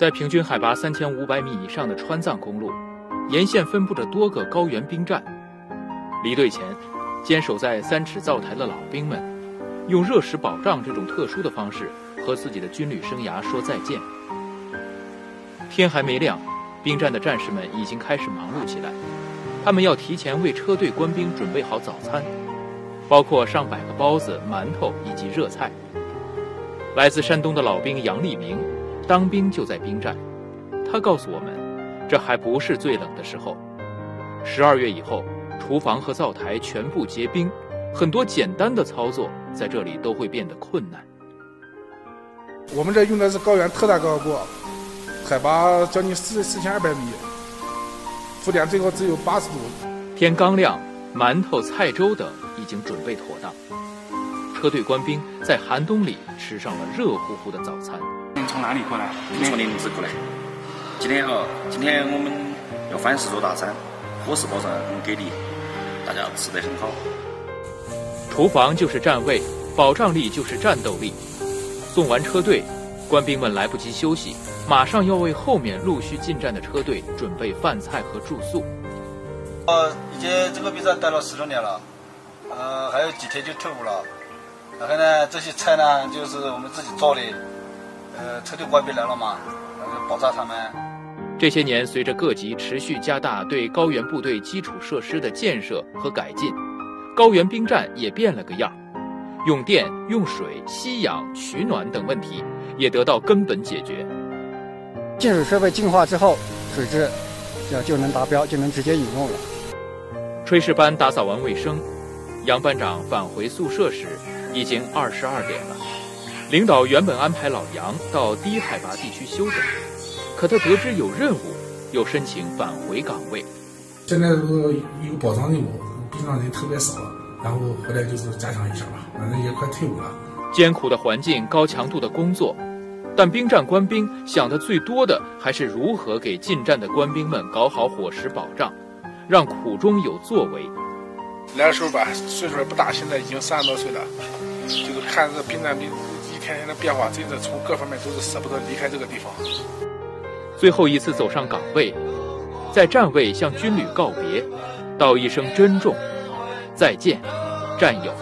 在平均海拔三千五百米以上的川藏公路，沿线分布着多个高原兵站。离队前，坚守在三尺灶台的老兵们，用热食保障这种特殊的方式，和自己的军旅生涯说再见。天还没亮，兵站的战士们已经开始忙碌起来。他们要提前为车队官兵准备好早餐，包括上百个包子、馒头以及热菜。来自山东的老兵杨立明，当兵就在兵站。他告诉我们，这还不是最冷的时候。十二月以后，厨房和灶台全部结冰，很多简单的操作在这里都会变得困难。我们这用的是高原特大高压锅，海拔将近四四千二百米，沸点最高只有八十度。天刚亮，馒头、菜粥等已经准备妥当。车队官兵在寒冬里吃上了热乎乎的早餐。您从哪里过来？从林子过来。今天哈，今天我们要反食做大山，伙食保证给力，大家吃得很好。厨房就是站位，保障力就是战斗力。送完车队，官兵们来不及休息，马上要为后面陆续进站的车队准备饭菜和住宿。呃已经这个比赛待了十多年了，呃，还有几天就退伍了。然后呢，这些菜呢，就是我们自己做的。呃，车队官兵来了嘛，保障他们。这些年，随着各级持续加大对高原部队基础设施的建设和改进，高原兵站也变了个样，用电、用水、吸氧、取暖等问题也得到根本解决。净水设备净化之后，水质就就能达标，就能直接饮用了。炊事班打扫完卫生，杨班长返回宿舍时。已经二十二点了，领导原本安排老杨到低海拔地区休整，可他得知有任务，又申请返回岗位。现在这个有保障任务，兵上人特别少，然后回来就是加强一下吧，反正也快退伍了。艰苦的环境，高强度的工作，但兵站官兵想的最多的还是如何给进站的官兵们搞好伙食保障，让苦中有作为。来的时候吧，岁数也不大，现在已经三十多岁了。就是看这兵站兵一天天的变化，真的从各方面都是舍不得离开这个地方。最后一次走上岗位，在站位向军旅告别，道一声珍重，再见，战友。